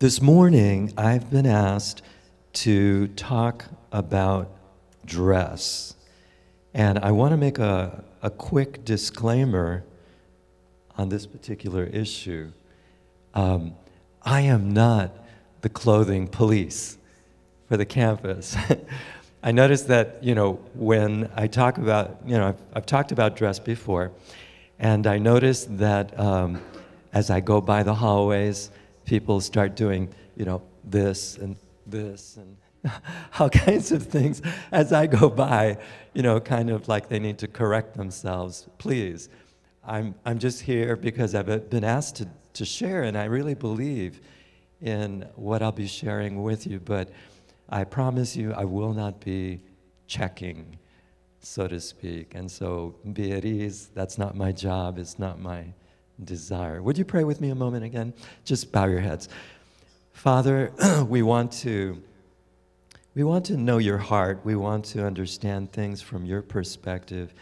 This morning, I've been asked to talk about dress. And I want to make a, a quick disclaimer on this particular issue. Um, I am not the clothing police for the campus. I noticed that, you know, when I talk about, you know, I've, I've talked about dress before, and I noticed that um, as I go by the hallways, people start doing, you know, this and this and all kinds of things as I go by, you know, kind of like they need to correct themselves. Please, I'm, I'm just here because I've uh, been asked to, to share, and I really believe in what I'll be sharing with you. But I promise you, I will not be checking, so to speak. And so be at ease. That's not my job, it's not my desire. Would you pray with me a moment again? Just bow your heads. Father, we want to. We want to know your heart. We want to understand things from your perspective.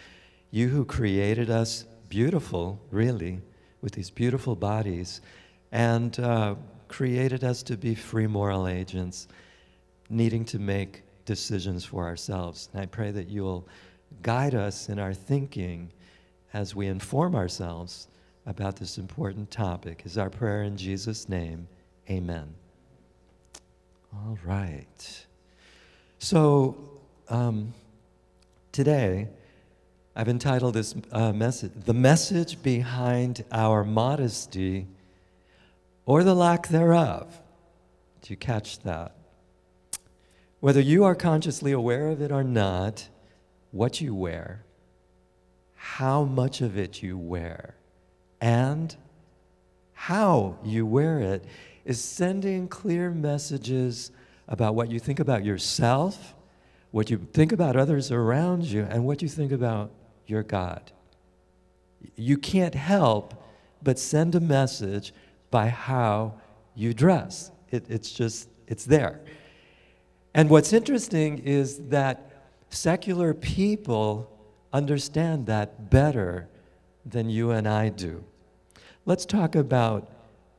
You who created us beautiful, really, with these beautiful bodies, and uh, created us to be free moral agents needing to make decisions for ourselves. And I pray that you'll guide us in our thinking as we inform ourselves about this important topic. Is our prayer in Jesus' name. Amen. All right. So, um, today, I've entitled this uh, message, The Message Behind Our Modesty or the Lack Thereof. Did you catch that? Whether you are consciously aware of it or not, what you wear, how much of it you wear, and how you wear it is sending clear messages about what you think about yourself, what you think about others around you, and what you think about your God. You can't help but send a message by how you dress. It, it's just, it's there. And what's interesting is that secular people understand that better than you and I do. Let's talk about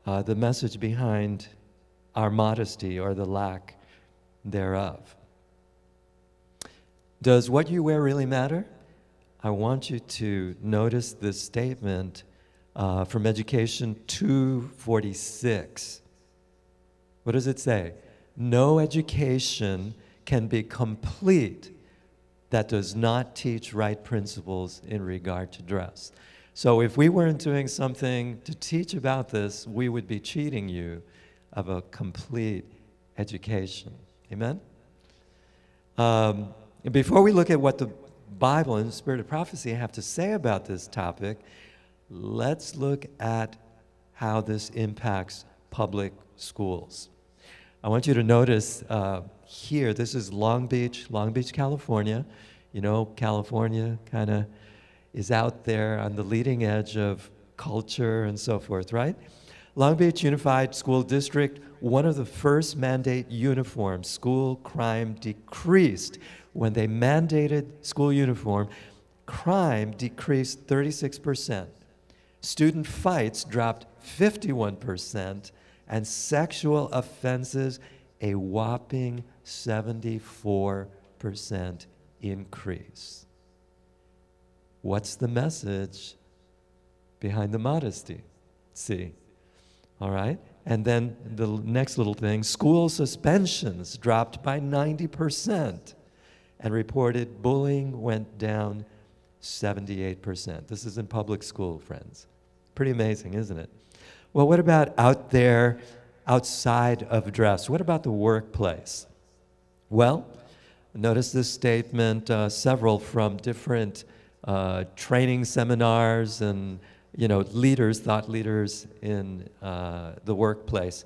uh, the message behind our modesty or the lack thereof. Does what you wear really matter? I want you to notice this statement uh, from Education 246. What does it say? No education can be complete that does not teach right principles in regard to dress. So if we weren't doing something to teach about this, we would be cheating you of a complete education. Amen? Um, before we look at what the Bible and the Spirit of Prophecy have to say about this topic, let's look at how this impacts public schools. I want you to notice uh, here, this is Long Beach, Long Beach, California. You know, California kind of is out there on the leading edge of culture and so forth, right? Long Beach Unified School District, one of the first mandate uniforms, school crime decreased. When they mandated school uniform, crime decreased 36%. Student fights dropped 51% and sexual offenses a whopping 74% increase. What's the message behind the modesty? See. All right? And then the next little thing school suspensions dropped by 90%, and reported bullying went down 78%. This is in public school, friends. Pretty amazing, isn't it? Well, what about out there, outside of dress? What about the workplace? Well, notice this statement, uh, several from different uh, training seminars and you know leaders, thought leaders in uh, the workplace.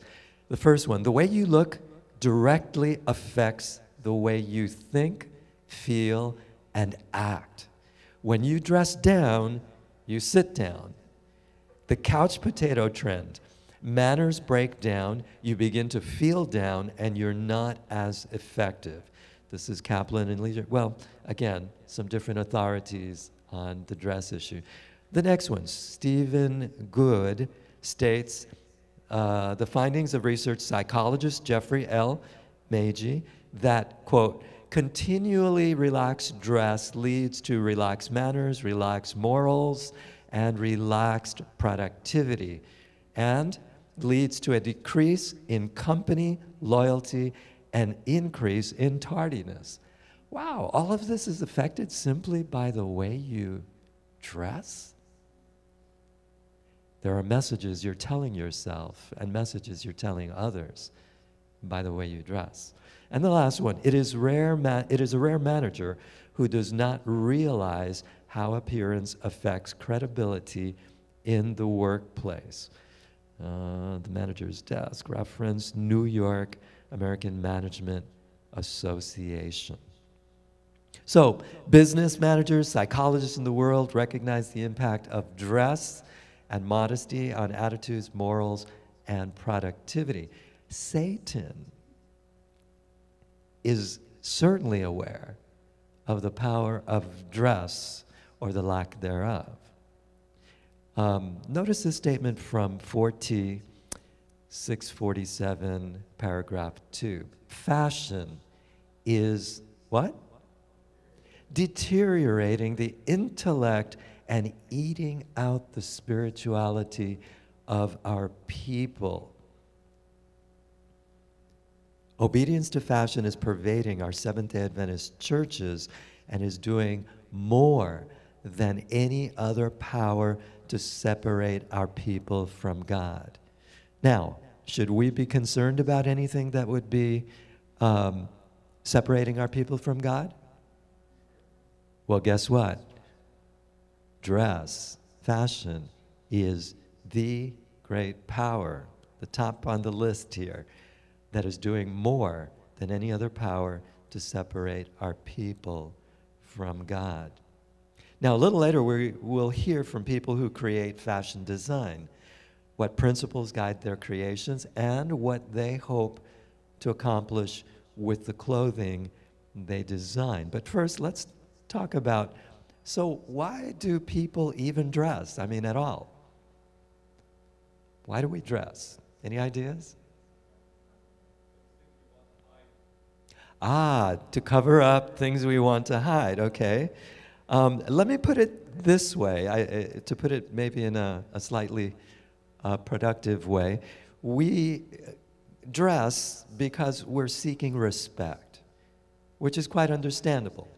The first one: the way you look directly affects the way you think, feel, and act. When you dress down, you sit down. The couch potato trend. Manners break down, you begin to feel down, and you're not as effective. This is Kaplan and Leisure. Well, again, some different authorities on the dress issue. The next one, Stephen Good states uh, the findings of research psychologist Jeffrey L. Magee that, quote, continually relaxed dress leads to relaxed manners, relaxed morals, and relaxed productivity, and leads to a decrease in company loyalty and increase in tardiness. Wow, all of this is affected simply by the way you dress? There are messages you're telling yourself and messages you're telling others by the way you dress. And the last one, it is, rare it is a rare manager who does not realize how appearance affects credibility in the workplace. Uh, the manager's desk, reference New York American Management Association. So, business managers, psychologists in the world recognize the impact of dress and modesty on attitudes, morals, and productivity. Satan is certainly aware of the power of dress or the lack thereof. Um, notice this statement from 4T 647, paragraph 2. Fashion is what? Deteriorating the intellect and eating out the spirituality of our people. Obedience to fashion is pervading our Seventh day Adventist churches and is doing more than any other power to separate our people from God. Now, should we be concerned about anything that would be um, separating our people from God? Well, guess what? Dress, fashion is the great power, the top on the list here that is doing more than any other power to separate our people from God. Now, a little later, we will hear from people who create fashion design, what principles guide their creations, and what they hope to accomplish with the clothing they design. But first, let's talk about so, why do people even dress? I mean, at all? Why do we dress? Any ideas? Ah, to cover up things we want to hide, okay. Um, let me put it this way, I, uh, to put it maybe in a, a slightly uh, productive way. We dress because we're seeking respect, which is quite understandable.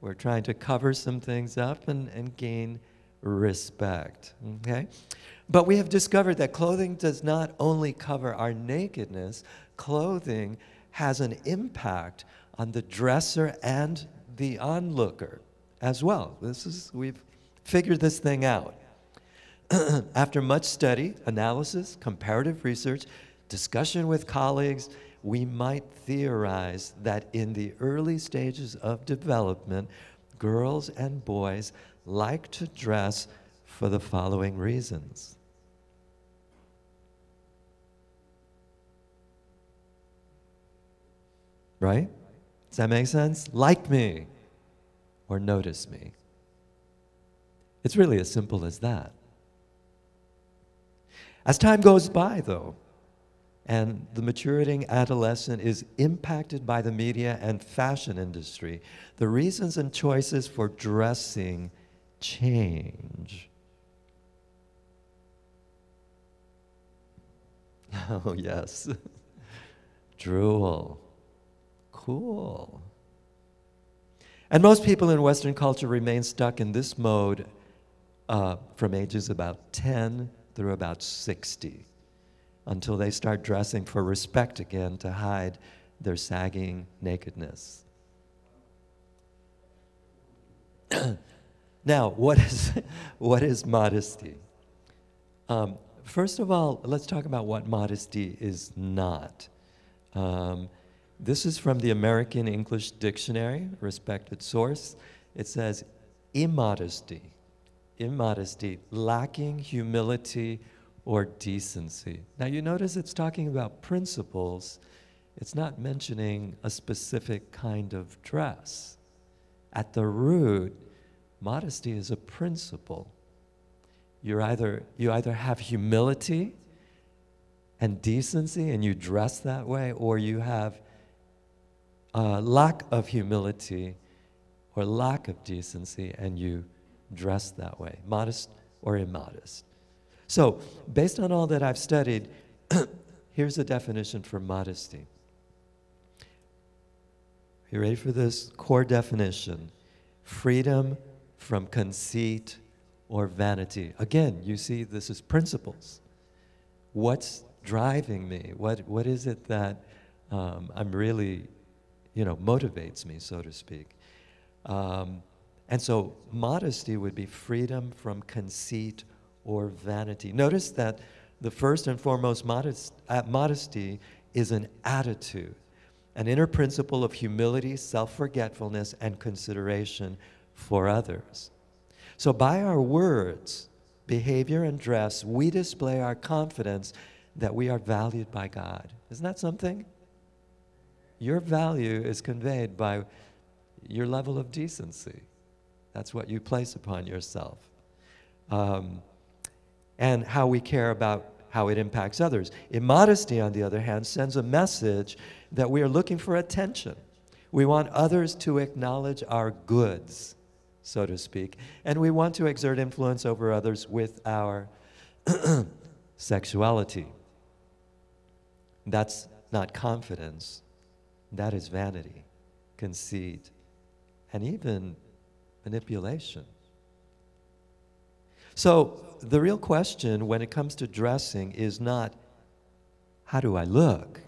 We're trying to cover some things up and, and gain respect, okay? But we have discovered that clothing does not only cover our nakedness, clothing has an impact on the dresser and the onlooker as well. This is, we've figured this thing out. After much study, analysis, comparative research, discussion with colleagues, we might theorize that in the early stages of development, girls and boys like to dress for the following reasons. Right? Does that make sense? Like me or notice me. It's really as simple as that. As time goes by, though, and the maturing adolescent is impacted by the media and fashion industry, the reasons and choices for dressing change. Oh, yes. Drool. Cool. And most people in Western culture remain stuck in this mode uh, from ages about 10 through about 60 until they start dressing for respect again to hide their sagging nakedness. now, what is, what is modesty? Um, first of all, let's talk about what modesty is not. Um, this is from the American English Dictionary, respected source. It says immodesty, immodesty, lacking humility or decency. Now, you notice it's talking about principles, it's not mentioning a specific kind of dress. At the root, modesty is a principle. You're either, you either have humility and decency and you dress that way, or you have a lack of humility or lack of decency and you dress that way, modest or immodest. So, based on all that I've studied, here's a definition for modesty. You ready for this core definition? Freedom from conceit or vanity. Again, you see, this is principles. What's driving me? What, what is it that um, I'm really, you know, motivates me, so to speak? Um, and so modesty would be freedom from conceit or vanity. Notice that the first and foremost modest, uh, modesty is an attitude, an inner principle of humility, self forgetfulness, and consideration for others. So, by our words, behavior, and dress, we display our confidence that we are valued by God. Isn't that something? Your value is conveyed by your level of decency. That's what you place upon yourself. Um, and how we care about how it impacts others. Immodesty, on the other hand, sends a message that we are looking for attention. We want others to acknowledge our goods, so to speak, and we want to exert influence over others with our sexuality. That's not confidence, that is vanity, conceit, and even manipulation. So, the real question when it comes to dressing is not, how do I look?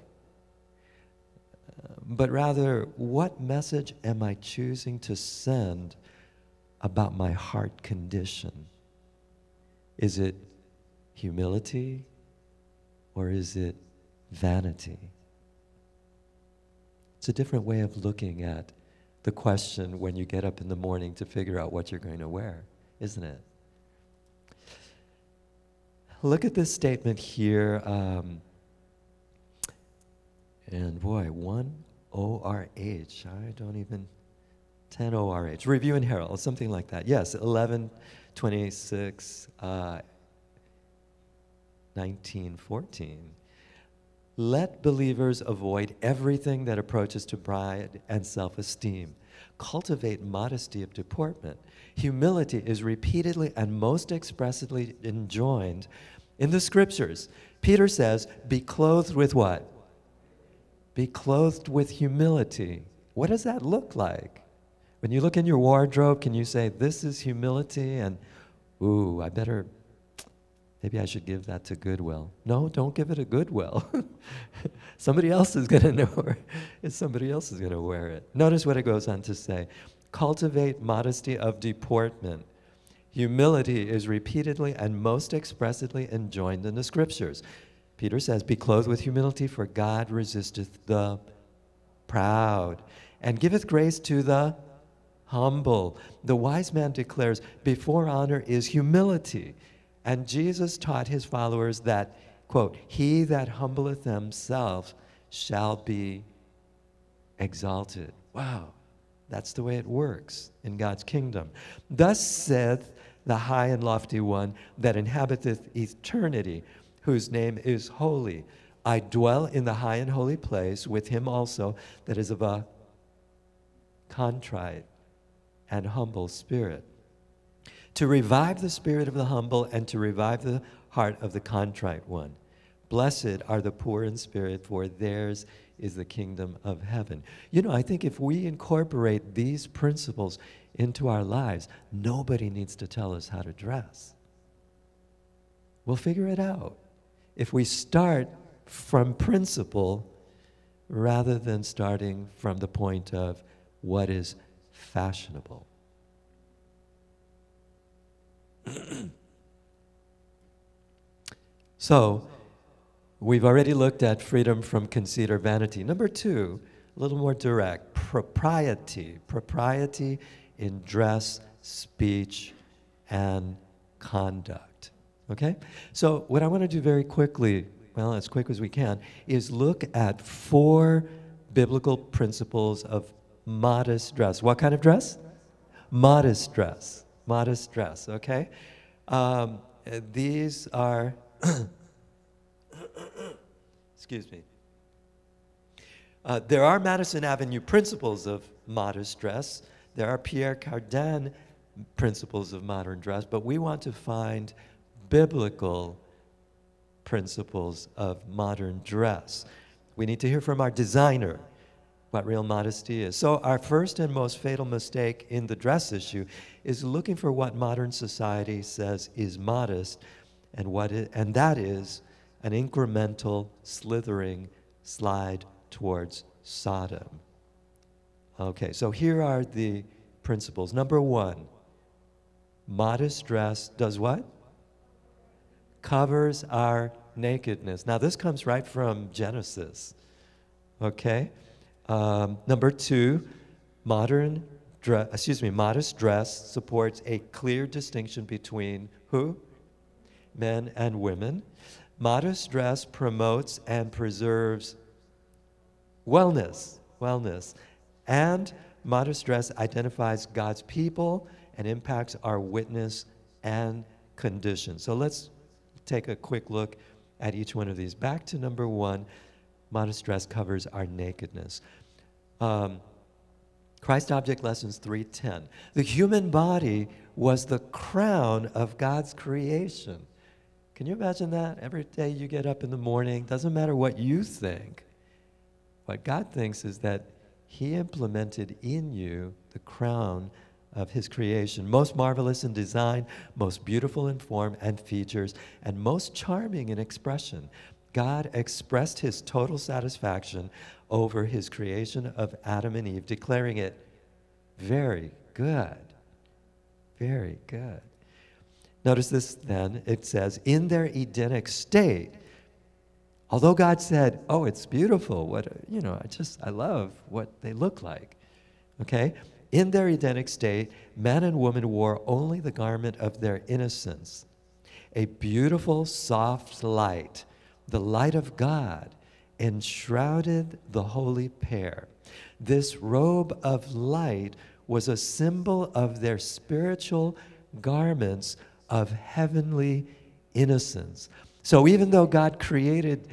Uh, but rather, what message am I choosing to send about my heart condition? Is it humility or is it vanity? It's a different way of looking at the question when you get up in the morning to figure out what you're going to wear, isn't it? Look at this statement here. Um, and boy, one ORH. I don't even. 10 ORH. Review and Herald, something like that. Yes, 11, 26, uh, 1914. Let believers avoid everything that approaches to pride and self esteem. Cultivate modesty of deportment. Humility is repeatedly and most expressively enjoined in the scriptures. Peter says, Be clothed with what? Be clothed with humility. What does that look like? When you look in your wardrobe, can you say, This is humility? And, ooh, I better Maybe I should give that to Goodwill. No, don't give it to Goodwill. somebody else is going to know it. Somebody else is going to wear it. Notice what it goes on to say. Cultivate modesty of deportment. Humility is repeatedly and most expressively enjoined in the scriptures. Peter says, Be clothed with humility, for God resisteth the proud, and giveth grace to the humble. The wise man declares, Before honor is humility. And Jesus taught his followers that, quote, he that humbleth himself shall be exalted. Wow, that's the way it works in God's kingdom. Thus saith the high and lofty one that inhabiteth eternity, whose name is holy. I dwell in the high and holy place with him also that is of a contrite and humble spirit to revive the spirit of the humble and to revive the heart of the contrite one. Blessed are the poor in spirit, for theirs is the kingdom of heaven. You know, I think if we incorporate these principles into our lives, nobody needs to tell us how to dress. We'll figure it out. If we start from principle rather than starting from the point of what is fashionable. so, we've already looked at freedom from conceit or vanity. Number two, a little more direct propriety. Propriety in dress, speech, and conduct. Okay? So, what I want to do very quickly, well, as quick as we can, is look at four biblical principles of modest dress. What kind of dress? Modest dress modest dress, okay? Um, these are Excuse me. Uh, there are Madison Avenue principles of modest dress. There are Pierre Cardin principles of modern dress, but we want to find biblical principles of modern dress. We need to hear from our designer what real modesty is. So, our first and most fatal mistake in the dress issue is looking for what modern society says is modest, and, what it, and that is an incremental, slithering slide towards Sodom. Okay, so here are the principles. Number one, modest dress does what? Covers our nakedness. Now, this comes right from Genesis. Okay? Um, number two, modern dress, excuse me, modest dress supports a clear distinction between who? Men and women. Modest dress promotes and preserves wellness, wellness. And modest dress identifies God's people and impacts our witness and condition. So let's take a quick look at each one of these. Back to number one modest dress covers our nakedness. Um, Christ Object Lessons 3:10. The human body was the crown of God's creation. Can you imagine that? Every day you get up in the morning, doesn't matter what you think. What God thinks is that He implemented in you the crown of His creation, most marvelous in design, most beautiful in form and features, and most charming in expression. God expressed His total satisfaction over His creation of Adam and Eve, declaring it very good. Very good. Notice this then, it says, in their Edenic state, although God said, oh, it's beautiful, what, you know, I just, I love what they look like, okay? In their Edenic state, man and woman wore only the garment of their innocence, a beautiful, soft light, the light of God, enshrouded the holy pair. This robe of light was a symbol of their spiritual garments of heavenly innocence. So even though God created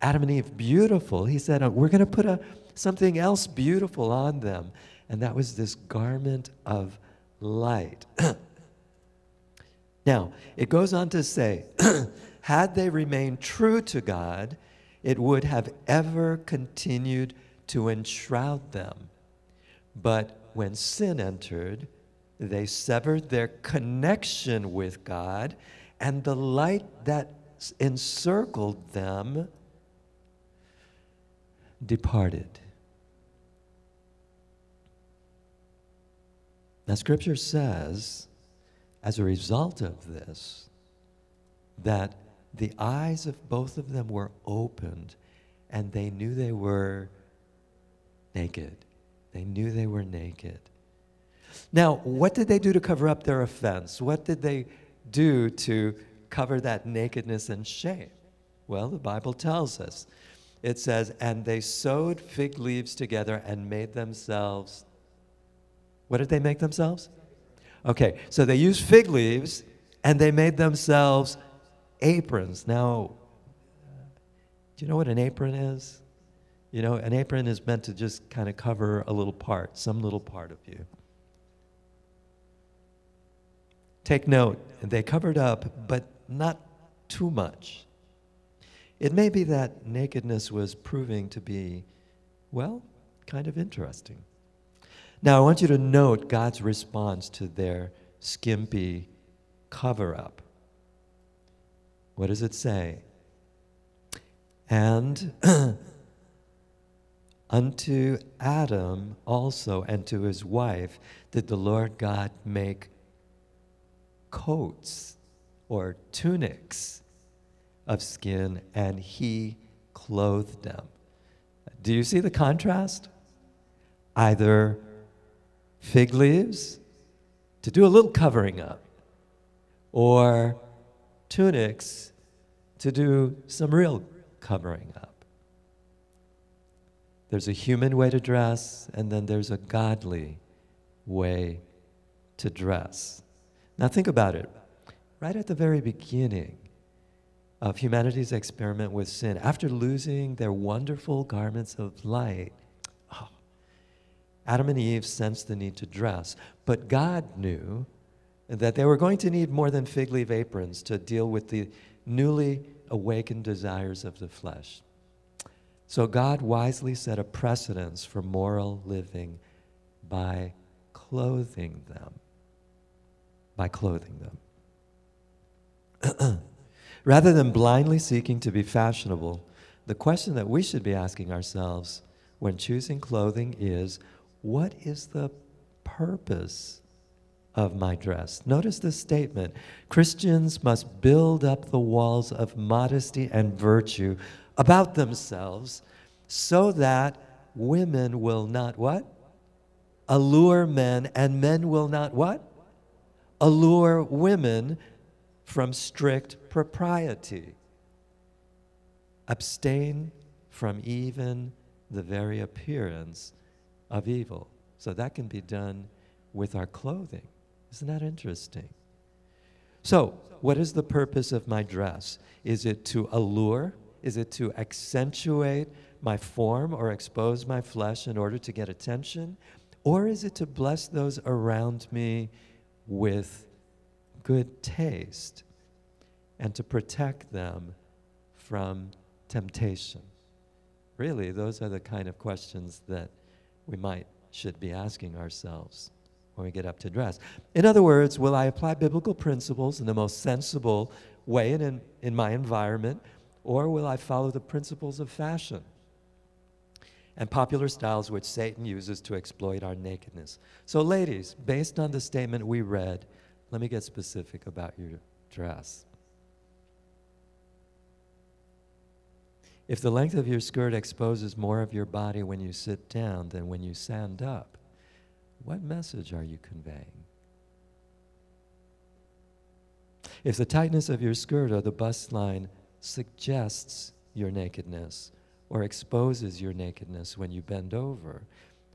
Adam and Eve beautiful, he said, oh, We're going to put a, something else beautiful on them. And that was this garment of light. now, it goes on to say, had they remained true to God, it would have ever continued to enshroud them. But when sin entered, they severed their connection with God, and the light that encircled them departed. Now, Scripture says, as a result of this, that the eyes of both of them were opened and they knew they were naked. They knew they were naked. Now, what did they do to cover up their offense? What did they do to cover that nakedness and shame? Well, the Bible tells us. It says, and they sewed fig leaves together and made themselves. What did they make themselves? Okay, so they used fig leaves and they made themselves aprons. Now, do you know what an apron is? You know, an apron is meant to just kind of cover a little part, some little part of you. Take note, they covered up, but not too much. It may be that nakedness was proving to be, well, kind of interesting. Now, I want you to note God's response to their skimpy cover up. What does it say? And unto Adam also and to his wife did the Lord God make coats or tunics of skin, and he clothed them. Do you see the contrast? Either fig leaves to do a little covering up, or tunics to do some real covering up. There's a human way to dress, and then there's a godly way to dress. Now, think about it. Right at the very beginning of humanity's experiment with sin. After losing their wonderful garments of light, oh, Adam and Eve sensed the need to dress. But God knew that they were going to need more than fig leaf aprons to deal with the newly awakened desires of the flesh. So God wisely set a precedence for moral living by clothing them. By clothing them. Rather than blindly seeking to be fashionable, the question that we should be asking ourselves when choosing clothing is what is the purpose of my dress? Notice this statement Christians must build up the walls of modesty and virtue about themselves so that women will not what? Allure men, and men will not what? Allure women from strict propriety. Abstain from even the very appearance of evil. So that can be done with our clothing. Isn't that interesting? So, what is the purpose of my dress? Is it to allure? Is it to accentuate my form or expose my flesh in order to get attention? Or is it to bless those around me with good taste and to protect them from temptation? Really, those are the kind of questions that we might should be asking ourselves when we get up to dress. In other words, will I apply biblical principles in the most sensible way and in, in my environment, or will I follow the principles of fashion and popular styles which Satan uses to exploit our nakedness? So, ladies, based on the statement we read, let me get specific about your dress. If the length of your skirt exposes more of your body when you sit down than when you stand up, what message are you conveying? If the tightness of your skirt or the bust line suggests your nakedness or exposes your nakedness when you bend over,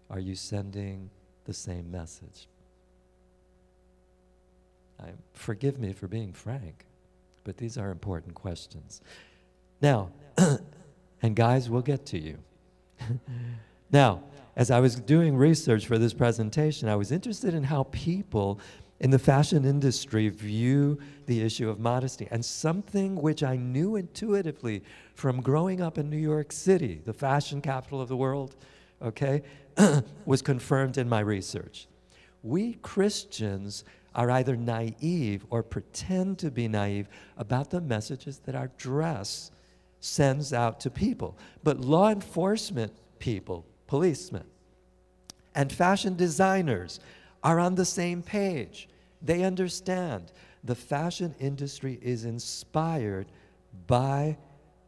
are you sending the same message? I, forgive me for being frank, but these are important questions. Now, and guys, we'll get to you. now, as I was doing research for this presentation, I was interested in how people in the fashion industry view the issue of modesty. And something which I knew intuitively from growing up in New York City, the fashion capital of the world, okay, was confirmed in my research. We Christians are either naive or pretend to be naive about the messages that our dress sends out to people. But law enforcement people, policemen, and fashion designers are on the same page. They understand the fashion industry is inspired by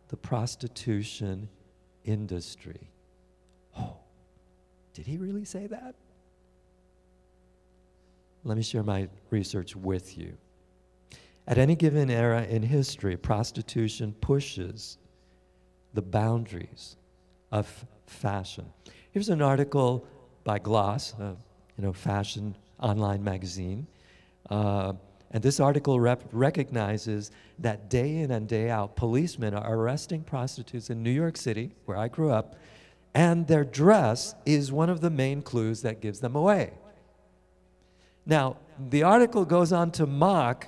the prostitution industry. Oh, did he really say that? Let me share my research with you. At any given era in history, prostitution pushes the boundaries of fashion. Here's an article by Gloss, a you know, fashion online magazine. Uh, and this article recognizes that day in and day out, policemen are arresting prostitutes in New York City, where I grew up, and their dress is one of the main clues that gives them away. Now, the article goes on to mock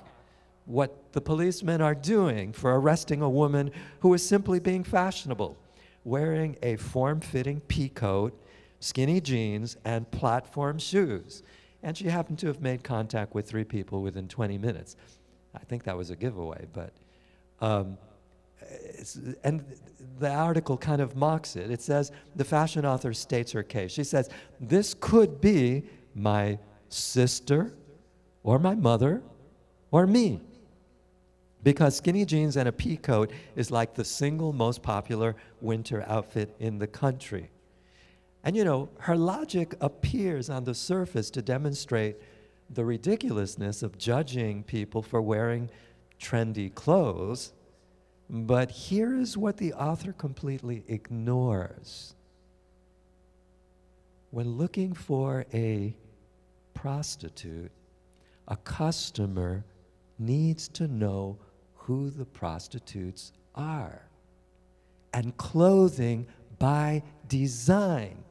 what the policemen are doing for arresting a woman who is simply being fashionable, wearing a form fitting pea coat, skinny jeans, and platform shoes. And she happened to have made contact with three people within 20 minutes. I think that was a giveaway, but. Um, and the article kind of mocks it. It says the fashion author states her case. She says, This could be my sister or my mother or me because skinny jeans and a pea coat is like the single most popular winter outfit in the country. And you know, her logic appears on the surface to demonstrate the ridiculousness of judging people for wearing trendy clothes. But here is what the author completely ignores. When looking for a prostitute, a customer needs to know who the prostitutes are. And clothing by design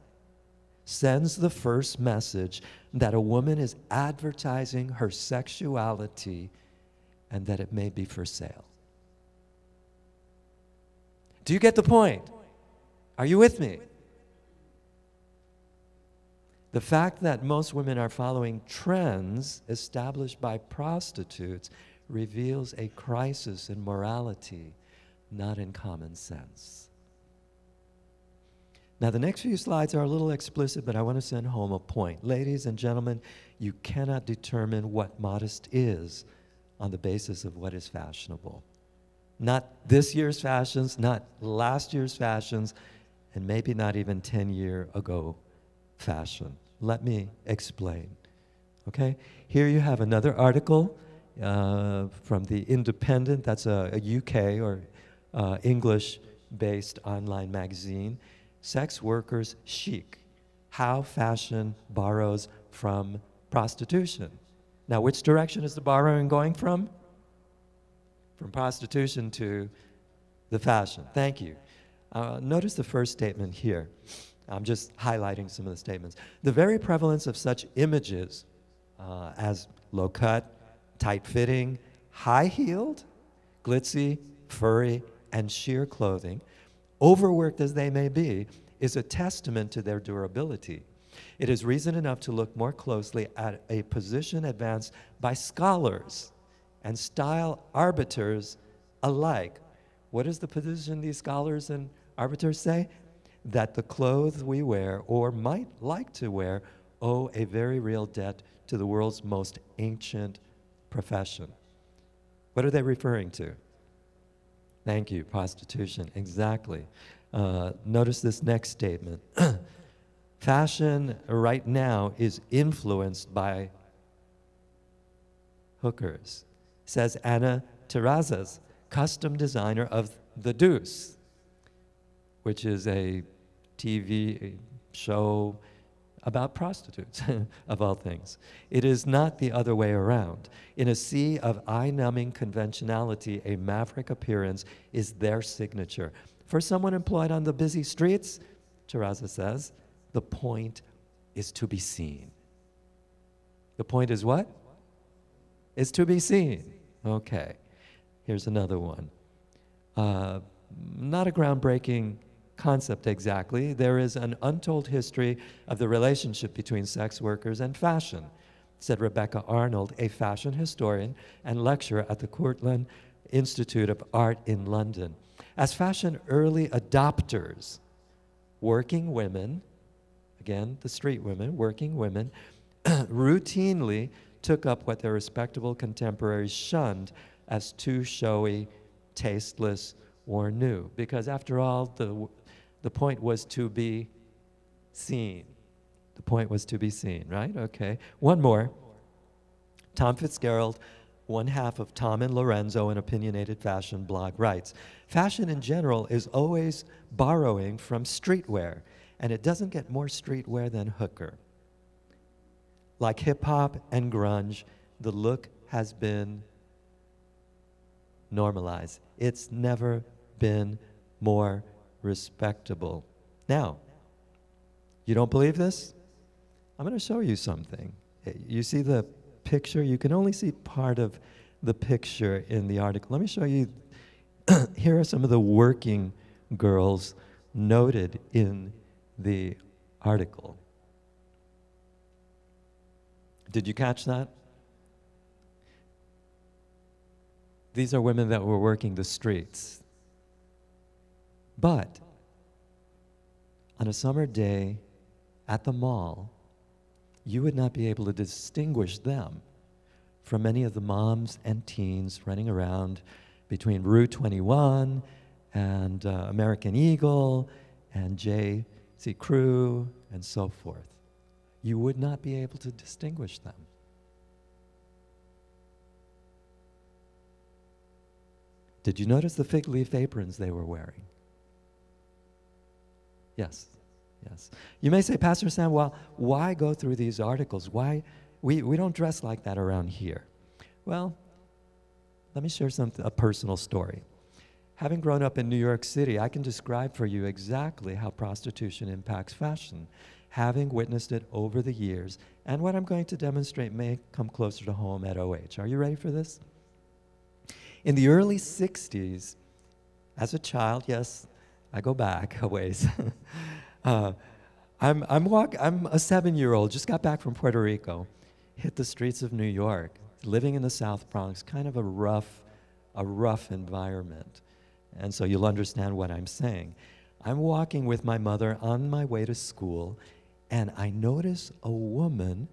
sends the first message that a woman is advertising her sexuality and that it may be for sale. Do you get the point? Are you with me? The fact that most women are following trends established by prostitutes reveals a crisis in morality, not in common sense. Now, the next few slides are a little explicit, but I want to send home a point. Ladies and gentlemen, you cannot determine what modest is on the basis of what is fashionable. Not this year's fashions, not last year's fashions, and maybe not even 10 year ago fashion. Let me explain. Okay? Here you have another article uh, from the Independent, that's a, a UK or uh, English based online magazine. Sex workers chic, how fashion borrows from prostitution. Now, which direction is the borrowing going from? From prostitution to the fashion. Thank you. Uh, notice the first statement here. I'm just highlighting some of the statements. The very prevalence of such images uh, as low cut, tight fitting, high heeled, glitzy, furry, and sheer clothing, overworked as they may be, is a testament to their durability. It is reason enough to look more closely at a position advanced by scholars and style arbiters alike. What is the position these scholars and arbiters say? That the clothes we wear or might like to wear owe a very real debt to the world's most ancient profession. What are they referring to? Thank you, prostitution. Exactly. Uh, notice this next statement. Fashion right now is influenced by hookers, says Anna Terrazas, custom designer of The Deuce, which is a TV show about prostitutes, of all things. It is not the other way around. In a sea of eye numbing conventionality, a maverick appearance is their signature. For someone employed on the busy streets, Terrazas says, the point is to be seen. The point is what? Is to be seen. Okay. Here's another one. Uh, not a groundbreaking concept exactly. There is an untold history of the relationship between sex workers and fashion, said Rebecca Arnold, a fashion historian and lecturer at the Courtauld Institute of Art in London. As fashion early adopters, working women, again, the street women, working women, routinely took up what their respectable contemporaries shunned as too showy, tasteless, or new. Because after all, the, the point was to be seen. The point was to be seen, right? Okay. One more. Tom Fitzgerald one half of Tom and Lorenzo, an opinionated fashion blog, writes Fashion in general is always borrowing from streetwear, and it doesn't get more streetwear than hooker. Like hip hop and grunge, the look has been normalized. It's never been more respectable. Now, you don't believe this? I'm going to show you something. Eh, you see the picture. You can only see part of the picture in the article. Let me show you. Here are some of the working girls noted in the article. Did you catch that? These are women that were working the streets. But on a summer day at the mall, you would not be able to distinguish them from many of the moms and teens running around between Rue 21 and uh, American Eagle and J.C. Crew and so forth. You would not be able to distinguish them. Did you notice the fig leaf aprons they were wearing? Yes. Yes. You may say, Pastor Sam, well, why go through these articles? Why? We, we don't dress like that around here. Well, let me share some, a personal story. Having grown up in New York City, I can describe for you exactly how prostitution impacts fashion, having witnessed it over the years. And what I'm going to demonstrate may come closer to home at OH. Are you ready for this? In the early 60s, as a child, yes, I go back a ways. uh, I'm, I'm, walk, I'm a seven year old, just got back from Puerto Rico, hit the streets of New York, living in the South Bronx, kind of a rough, a rough environment. And so you'll understand what I'm saying. I'm walking with my mother on my way to school, and I notice a woman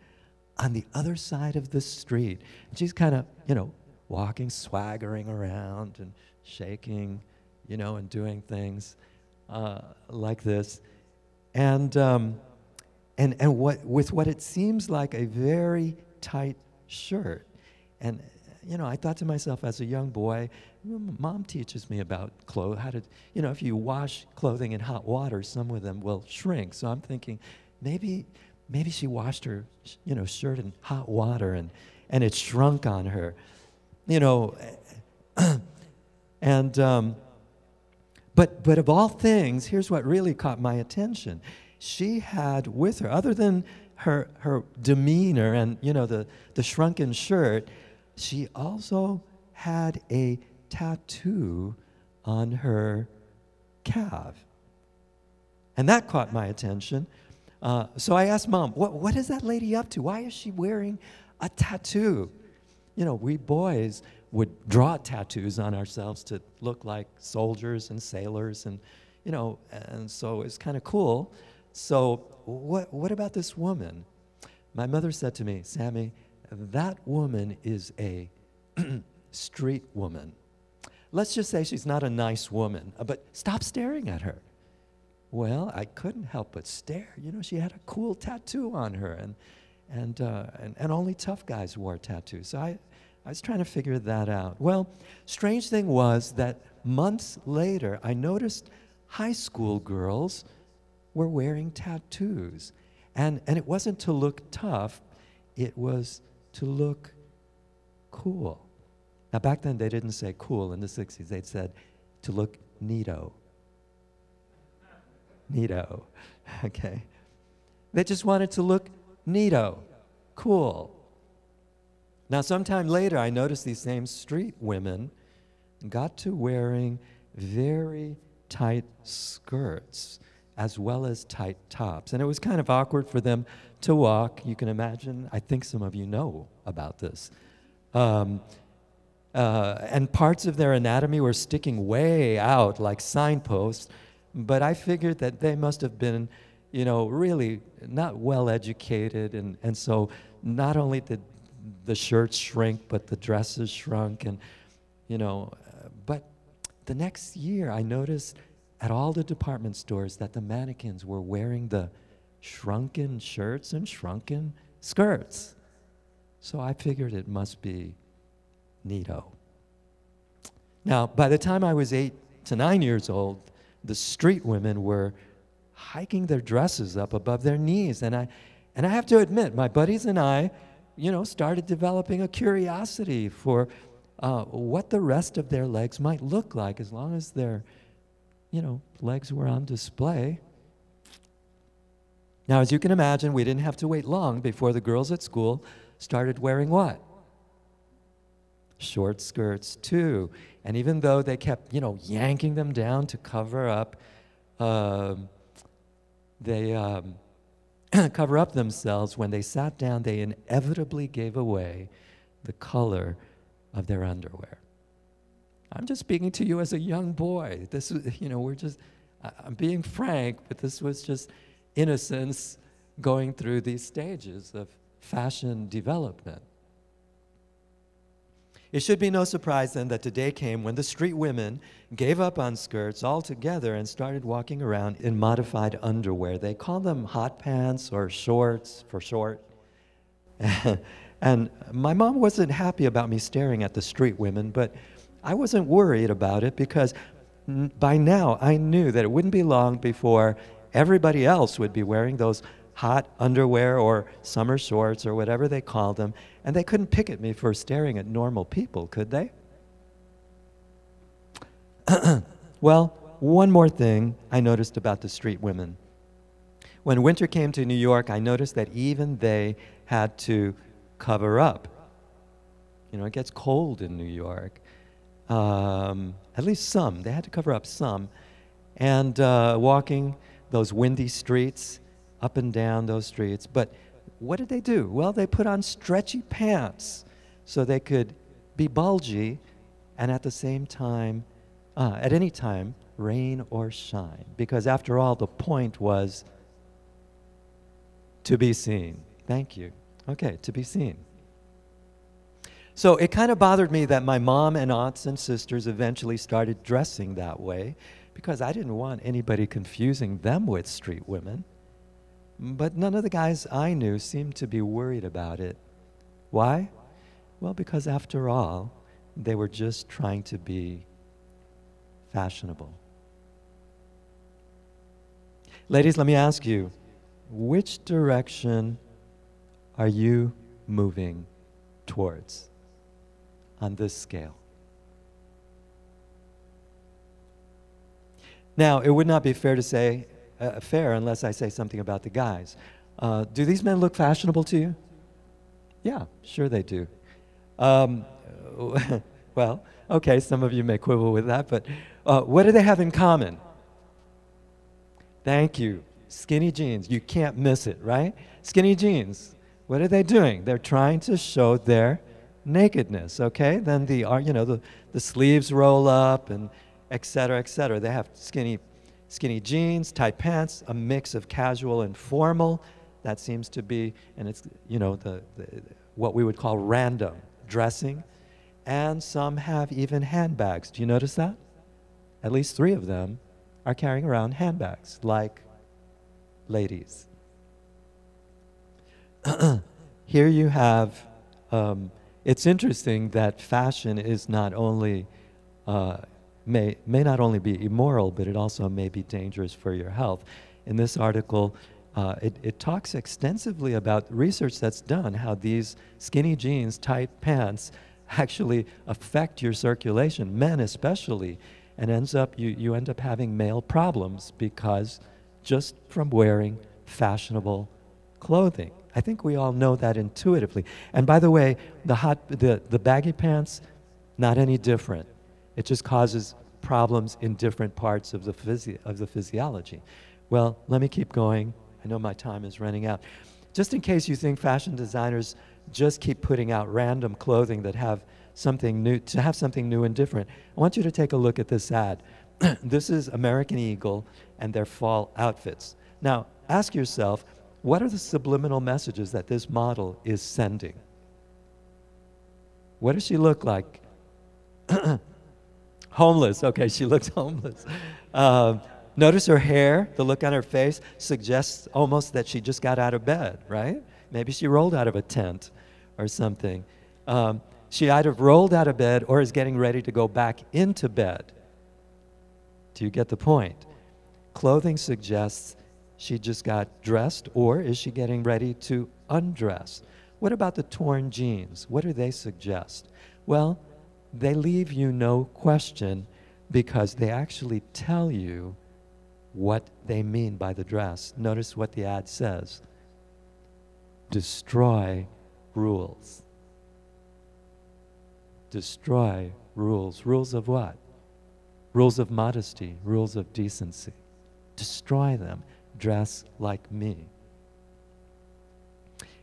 on the other side of the street. She's kind of, you know, walking, swaggering around and shaking, you know, and doing things uh, like this. And, um, and, and what, with what it seems like a very tight shirt. And, you know, I thought to myself as a young boy, mom teaches me about clothes, how to, you know, if you wash clothing in hot water, some of them will shrink. So I'm thinking, maybe, maybe she washed her, you know, shirt in hot water and, and it shrunk on her you know, and um, but but of all things, here's what really caught my attention. She had with her, other than her her demeanor and you know the the shrunken shirt, she also had a tattoo on her calf, and that caught my attention. Uh, so I asked mom, what, what is that lady up to? Why is she wearing a tattoo? you know, we boys would draw tattoos on ourselves to look like soldiers and sailors and you know and so it's kind of cool. So what what about this woman? My mother said to me sammy that woman is a street woman. Let's just say she's not a nice woman uh, but stop staring at her. Well i couldn't help but stare. You know she had a cool tattoo on her and and, uh, and, and only tough guys wore tattoos. So I, I was trying to figure that out. Well, strange thing was that months later, I noticed high school girls were wearing tattoos. And, and it wasn't to look tough, it was to look cool. Now, back then, they didn't say cool in the 60s, they said to look neato. Neato, okay? They just wanted to look neato, cool. Now, sometime later, I noticed these same street women got to wearing very tight skirts as well as tight tops. And it was kind of awkward for them to walk. You can imagine, I think some of you know about this. Um, uh, and parts of their anatomy were sticking way out like signposts. But I figured that they must have been, you know, really not well educated. And, and so not only did the shirts shrink, but the dresses shrunk, and you know. Uh, but the next year, I noticed at all the department stores that the mannequins were wearing the shrunken shirts and shrunken skirts. So I figured it must be neato. Now, by the time I was eight to nine years old, the street women were hiking their dresses up above their knees. And I, and I have to admit, my buddies and I, you know, started developing a curiosity for uh, what the rest of their legs might look like as long as their, you know, legs were on display. Now, as you can imagine, we didn't have to wait long before the girls at school started wearing what? Short skirts, too. And even though they kept, you know, yanking them down to cover up, uh, they, um, cover up themselves, when they sat down, they inevitably gave away the color of their underwear. I'm just speaking to you as a young boy. This was, you know, we're just, I'm being frank, but this was just innocence going through these stages of fashion development. It should be no surprise then that today came when the street women gave up on skirts altogether and started walking around in modified underwear. They call them hot pants or shorts for short. and my mom wasn't happy about me staring at the street women, but I wasn't worried about it because by now I knew that it wouldn't be long before everybody else would be wearing those hot underwear or summer shorts or whatever they called them, and they couldn't pick at me for staring at normal people, could they? well, one more thing I noticed about the street women. When winter came to New York, I noticed that even they had to cover up. You know, it gets cold in New York. Um, at least some. They had to cover up some. And uh, walking those windy streets, up and down those streets. But what did they do? Well, they put on stretchy pants so they could be bulgy and at the same time, uh, at any time, rain or shine. Because after all, the point was to be seen. Thank you. Okay, to be seen. So it kind of bothered me that my mom and aunts and sisters eventually started dressing that way because I didn't want anybody confusing them with street women. But none of the guys I knew seemed to be worried about it. Why? Well, because after all, they were just trying to be fashionable. Ladies, let me ask you which direction are you moving towards on this scale? Now, it would not be fair to say uh, fair unless I say something about the guys. Uh, do these men look fashionable to you? Yeah, sure they do. Um, well, okay, some of you may quibble with that, but uh, what do they have in common? Thank you. Skinny jeans. You can't miss it, right? Skinny jeans. What are they doing? They're trying to show their nakedness, okay? Then the, you know, the, the sleeves roll up and et cetera, et cetera. They have skinny skinny jeans, tight pants, a mix of casual and formal. That seems to be, and it's, you know, the, the, what we would call random dressing. And some have even handbags. Do you notice that? At least three of them are carrying around handbags, like ladies. Here you have, um, it's interesting that fashion is not only uh, may, may not only be immoral, but it also may be dangerous for your health. In this article, uh, it, it talks extensively about research that's done, how these skinny jeans, tight pants, actually affect your circulation, men especially, and ends up you, you end up having male problems because just from wearing fashionable clothing. I think we all know that intuitively. And by the way, the hot the, the baggy pants, not any different. It just causes problems in different parts of the, physi- of the physiology. Well, let me keep going. I know my time is running out. Just in case you think fashion designers just keep putting out random clothing that have something new, to have something new and different, I want you to take a look at this ad. this is American Eagle and their fall outfits. Now, ask yourself, what are the subliminal messages that this model is sending? What does she look like? Homeless. Okay, she looks homeless. Um, notice her hair, the look on her face suggests almost that she just got out of bed, right? Maybe she rolled out of a tent or something. Um, she either rolled out of bed or is getting ready to go back into bed. Do you get the point? Clothing suggests she just got dressed or is she getting ready to undress? What about the torn jeans? What do they suggest? Well, they leave you no question because they actually tell you what they mean by the dress. Notice what the ad says destroy rules. Destroy rules. Rules of what? Rules of modesty, rules of decency. Destroy them. Dress like me.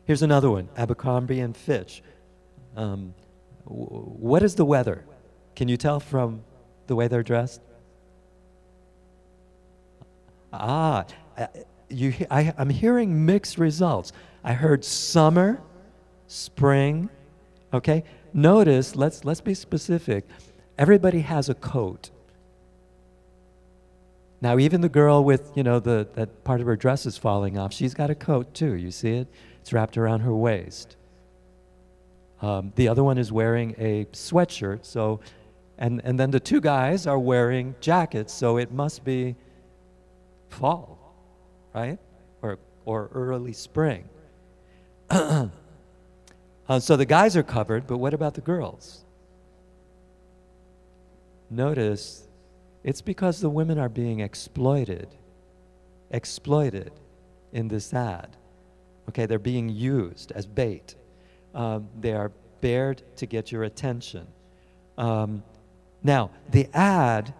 Here's another one Abercrombie and Fitch. Um, what is the weather? Can you tell from the way they're dressed? Ah, you, I, I'm hearing mixed results. I heard summer, spring, okay? Notice, let's, let's be specific. Everybody has a coat. Now, even the girl with, you know, the, that part of her dress is falling off, she's got a coat too. You see it? It's wrapped around her waist. Um, the other one is wearing a sweatshirt. So, and, and then the two guys are wearing jackets. So it must be fall, right? Or, or early spring. uh, so the guys are covered, but what about the girls? Notice It's because the women are being exploited, exploited in this ad. Okay, they're being used as bait. Um, they are bared to get your attention. Um, now, the ad,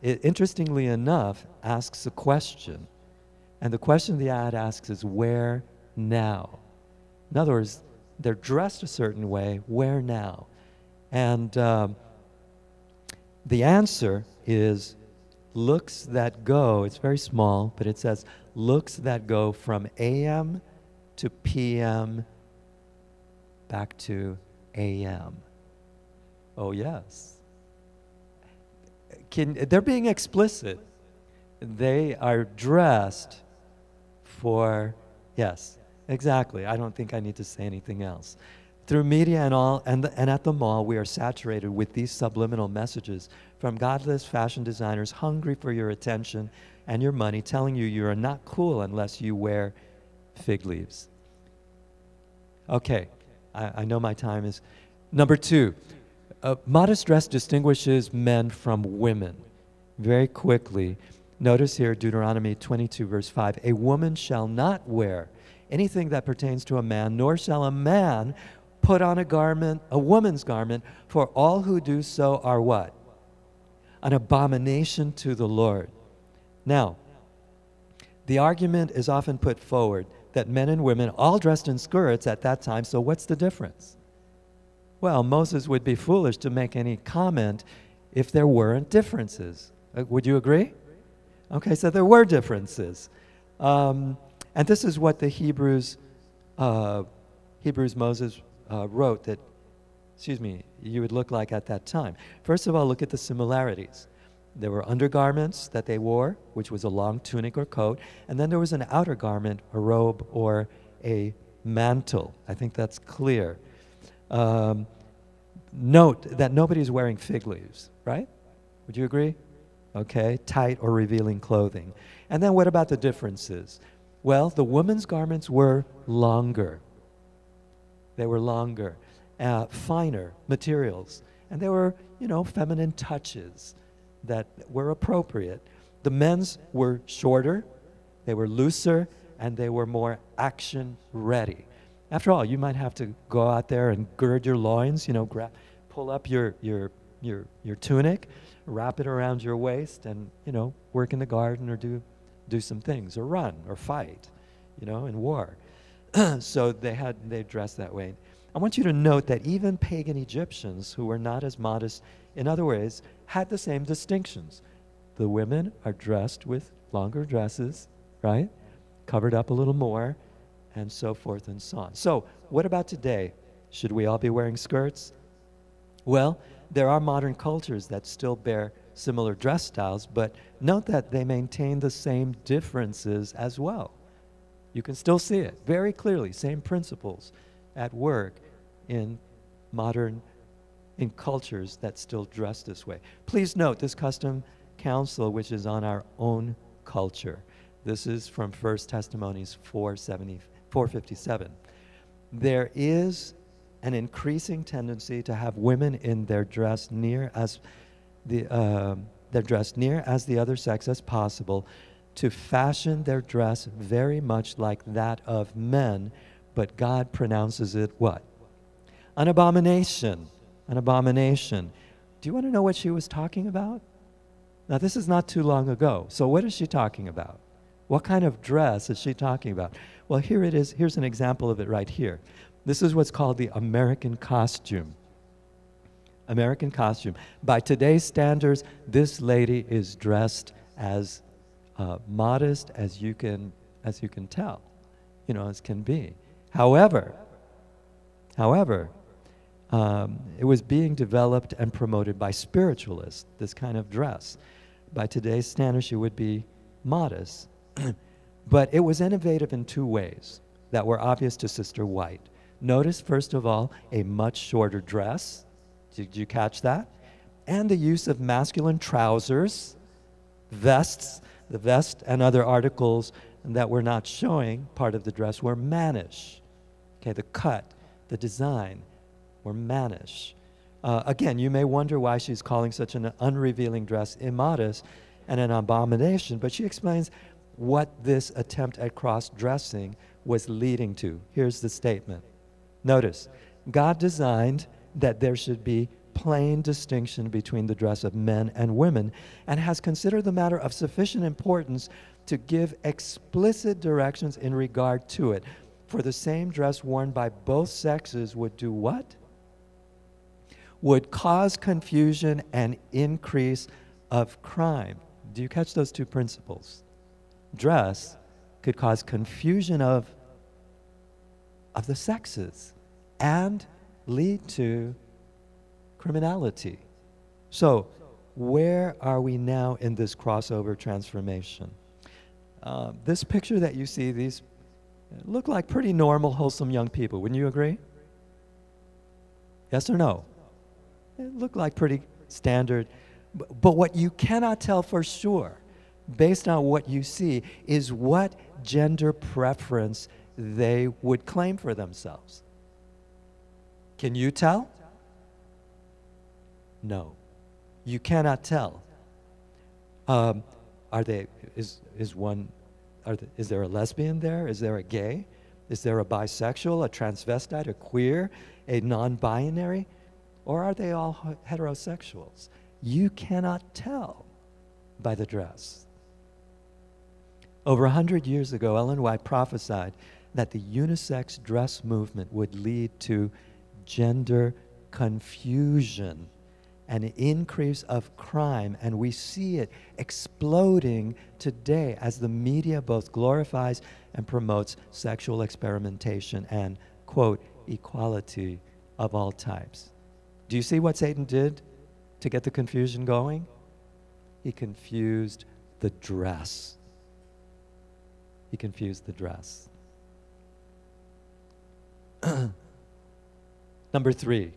it, interestingly enough, asks a question. And the question the ad asks is, where now? In other words, they're dressed a certain way, where now? And um, the answer is looks that go, it's very small, but it says looks that go from AM to PM back to AM. Oh, yes. Can, they're being explicit. They are dressed for, yes, exactly. I don't think I need to say anything else. Through media and all, and, the, and at the mall, we are saturated with these subliminal messages from godless fashion designers hungry for your attention and your money, telling you you are not cool unless you wear fig leaves. Okay, I, I know my time is. Number two, uh, modest dress distinguishes men from women. Very quickly, notice here Deuteronomy 22, verse 5 A woman shall not wear anything that pertains to a man, nor shall a man put on a garment, a woman's garment, for all who do so are what? An abomination to the Lord. Now, the argument is often put forward that men and women all dressed in skirts at that time, so what's the difference? Well, Moses would be foolish to make any comment if there weren't differences. Uh, would you agree? Okay, so there were differences. Um, and this is what the Hebrews, uh, Hebrews Moses uh, wrote that, excuse me, you would look like at that time. First of all, look at the similarities. There were undergarments that they wore, which was a long tunic or coat, and then there was an outer garment, a robe or a mantle. I think that's clear. Um, note that nobody's wearing fig leaves, right? Would you agree? Okay, tight or revealing clothing. And then what about the differences? Well, the woman's garments were longer. They were longer, uh, finer materials, and they were, you know, feminine touches that were appropriate. The men's were shorter, they were looser, and they were more action ready. After all, you might have to go out there and gird your loins, you know, grab, pull up your, your, your, your tunic, wrap it around your waist, and, you know, work in the garden or do, do some things, or run, or fight, you know, in war. so they had, they dressed that way. I want you to note that even pagan Egyptians who were not as modest in other ways had the same distinctions. The women are dressed with longer dresses, right? Covered up a little more, and so forth and so on. So, what about today? Should we all be wearing skirts? Well, there are modern cultures that still bear similar dress styles, but note that they maintain the same differences as well. You can still see it very clearly, same principles at work in modern in cultures that still dress this way. Please note this custom counsel, which is on our own culture. This is from First Testimonies 470, 457. There is an increasing tendency to have women in their dress near as the uh, their dress near as the other sex as possible, to fashion their dress very much like that of men, but God pronounces it what? An abomination an abomination. Do you want to know what she was talking about? Now, this is not too long ago. So, what is she talking about? What kind of dress is she talking about? Well, here it is. Here's an example of it right here. This is what's called the American costume. American costume. By today's standards, this lady is dressed as uh, modest as you can as you can tell, you know, as can be. However, however, um, it was being developed and promoted by spiritualists, this kind of dress. By today's standards, she would be modest. but it was innovative in two ways that were obvious to Sister White. Notice, first of all, a much shorter dress. Did you catch that? And the use of masculine trousers, vests, the vest and other articles that were not showing part of the dress were mannish. Okay, the cut, the design, or mannish. Uh, again, you may wonder why she's calling such an unrevealing dress immodest and an abomination, but she explains what this attempt at cross dressing was leading to. Here's the statement Notice, God designed that there should be plain distinction between the dress of men and women and has considered the matter of sufficient importance to give explicit directions in regard to it. For the same dress worn by both sexes would do what? Would cause confusion and increase of crime. Do you catch those two principles? Dress could cause confusion of, of the sexes and lead to criminality. So, where are we now in this crossover transformation? Uh, this picture that you see, these look like pretty normal, wholesome young people. Wouldn't you agree? Yes or no? They look like pretty standard. But, but what you cannot tell for sure, based on what you see, is what gender preference they would claim for themselves. Can you tell? No. You cannot tell. Um, are they, is, is one, are they, is there a lesbian there? Is there a gay? Is there a bisexual, a transvestite, a queer, a non binary? Or are they all heterosexuals? You cannot tell by the dress. Over a hundred years ago, Ellen White prophesied that the unisex dress movement would lead to gender confusion an increase of crime, and we see it exploding today as the media both glorifies and promotes sexual experimentation and, quote, equality of all types. Do you see what Satan did to get the confusion going? He confused the dress. He confused the dress. Number three,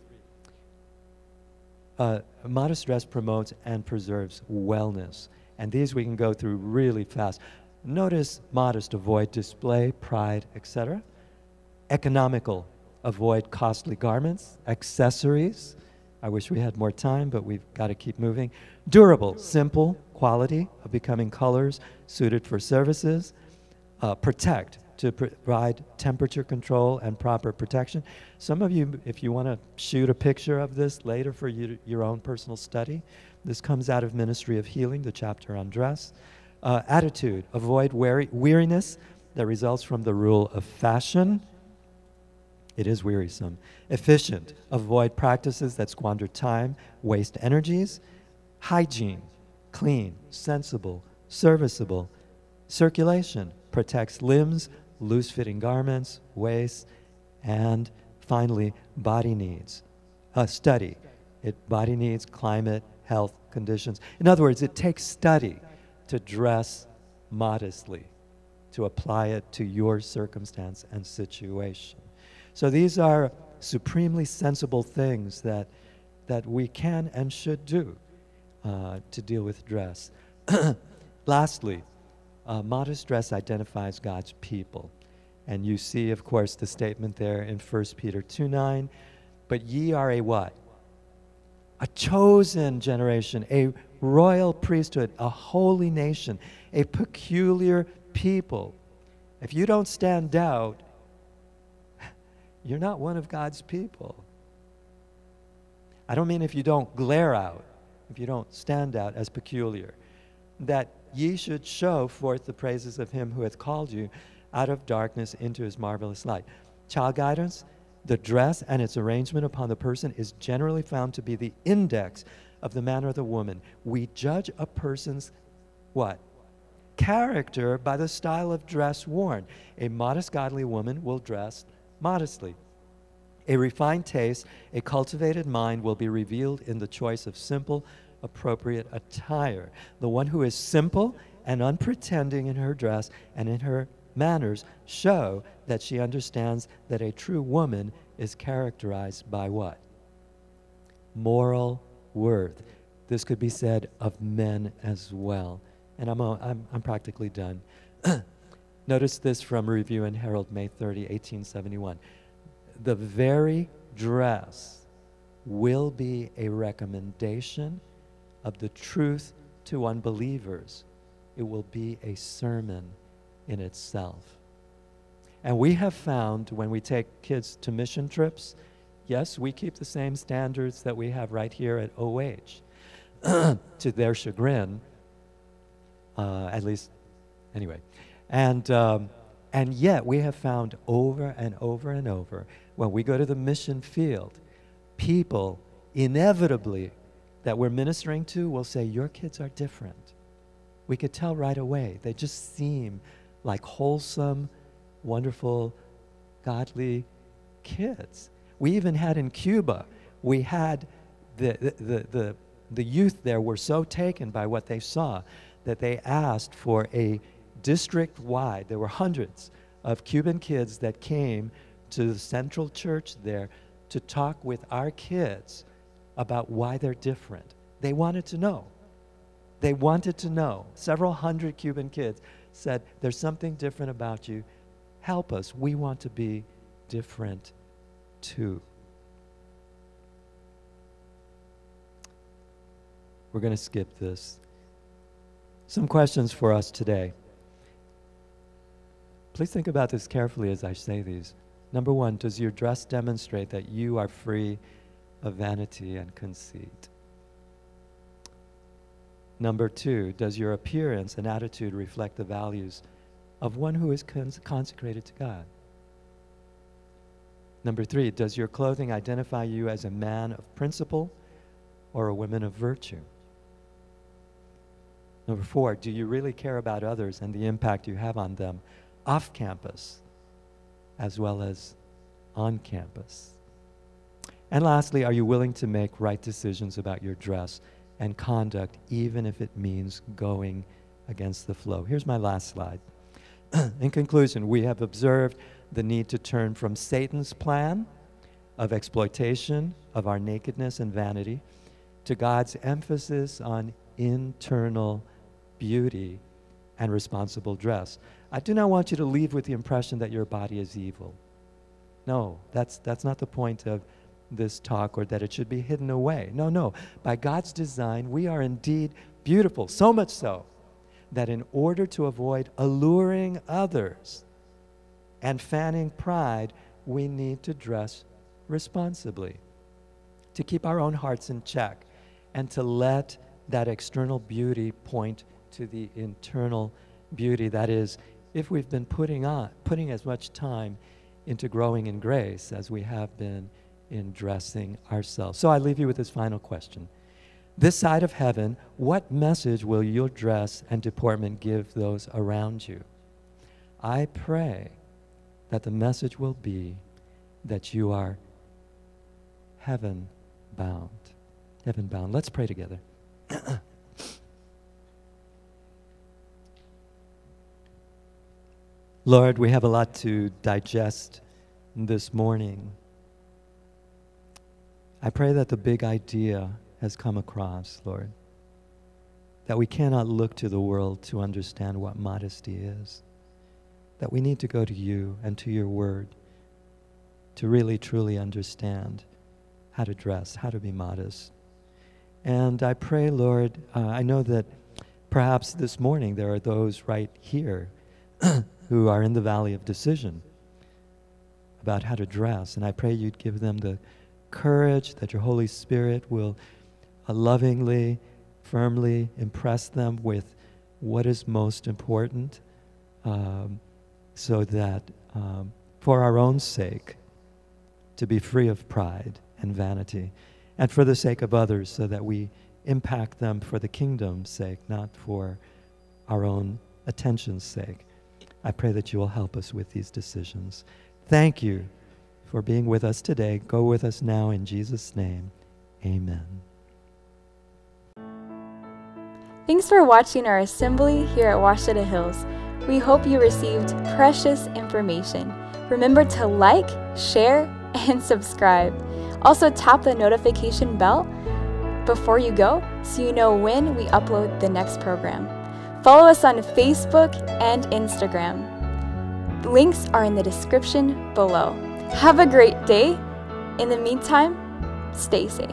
uh, modest dress promotes and preserves wellness. And these we can go through really fast. Notice modest, avoid display, pride, etc. Economical, avoid costly garments, accessories. I wish we had more time, but we've got to keep moving. Durable, simple, quality of becoming colors suited for services. Uh, protect, to provide temperature control and proper protection. Some of you, if you want to shoot a picture of this later for you, your own personal study, this comes out of Ministry of Healing, the chapter on dress. Uh, attitude, avoid weary, weariness that results from the rule of fashion. It is wearisome. Efficient, avoid practices that squander time, waste energies. Hygiene, clean, sensible, serviceable. Circulation, protects limbs, loose fitting garments, waist, and finally, body needs. A study. It body needs, climate, health conditions. In other words, it takes study to dress modestly, to apply it to your circumstance and situation. So these are supremely sensible things that, that we can and should do uh, to deal with dress. Lastly, uh, modest dress identifies God's people. And you see, of course, the statement there in 1 Peter 2 9. But ye are a what? A chosen generation, a royal priesthood, a holy nation, a peculiar people. If you don't stand out, you're not one of God's people. I don't mean if you don't glare out, if you don't stand out as peculiar, that ye should show forth the praises of him who hath called you out of darkness into his marvelous light. Child guidance, the dress and its arrangement upon the person is generally found to be the index of the man or the woman. We judge a person's what? Character by the style of dress worn. A modest, godly woman will dress modestly. A refined taste, a cultivated mind will be revealed in the choice of simple, appropriate attire. The one who is simple and unpretending in her dress and in her manners show that she understands that a true woman is characterized by what? Moral worth. This could be said of men as well. And I'm, I'm, I'm practically done. Notice this from Review and Herald, May 30, 1871. The very dress will be a recommendation of the truth to unbelievers. It will be a sermon in itself. And we have found when we take kids to mission trips, yes, we keep the same standards that we have right here at OH. to their chagrin, uh, at least, anyway. And, um, and yet, we have found over and over and over when we go to the mission field, people inevitably that we're ministering to will say, Your kids are different. We could tell right away. They just seem like wholesome, wonderful, godly kids. We even had in Cuba, we had the, the, the, the, the youth there were so taken by what they saw that they asked for a district wide, there were hundreds of Cuban kids that came to the central church there to talk with our kids about why they're different. They wanted to know. They wanted to know. Several hundred Cuban kids said, There's something different about you. Help us. We want to be different too. We're going to skip this. Some questions for us today. Please think about this carefully as I say these. Number one, does your dress demonstrate that you are free of vanity and conceit? Number two, does your appearance and attitude reflect the values of one who is cons- consecrated to God? Number three, does your clothing identify you as a man of principle or a woman of virtue? Number four, do you really care about others and the impact you have on them off campus as well as on campus? And lastly, are you willing to make right decisions about your dress and conduct, even if it means going against the flow? Here's my last slide. In conclusion, we have observed the need to turn from Satan's plan of exploitation of our nakedness and vanity to God's emphasis on internal beauty and responsible dress. I do not want you to leave with the impression that your body is evil. No, that's, that's not the point of this talk or that it should be hidden away. No, no. By God's design, we are indeed beautiful, so much so that in order to avoid alluring others and fanning pride, we need to dress responsibly, to keep our own hearts in check, and to let that external beauty point to the internal beauty. That is, if we've been putting on, putting as much time into growing in grace as we have been in dressing ourselves. So I leave you with this final question. This side of heaven, what message will your dress and deportment give those around you? I pray that the message will be that you are heaven bound. Heaven bound. Let's pray together. Lord, we have a lot to digest this morning. I pray that the big idea has come across, Lord. That we cannot look to the world to understand what modesty is. That we need to go to you and to your word to really, truly understand how to dress, how to be modest. And I pray, Lord, uh, I know that perhaps this morning there are those right here who are in the valley of decision about how to dress. And I pray you'd give them the courage, that your Holy Spirit will uh, lovingly, firmly impress them with what is most important um, so that um, for our own sake, to be free of pride and vanity, and for the sake of others, so that we impact them for the kingdom's sake, not for our own attention's sake. I pray that you will help us with these decisions. Thank you for being with us today. Go with us now in Jesus' name. Amen. Thanks for watching our assembly here at Ouachita Hills. We hope you received precious information. Remember to like, share, and subscribe. Also, tap the notification bell before you go so you know when we upload the next program. Follow us on Facebook and Instagram. Links are in the description below. Have a great day. In the meantime, stay safe.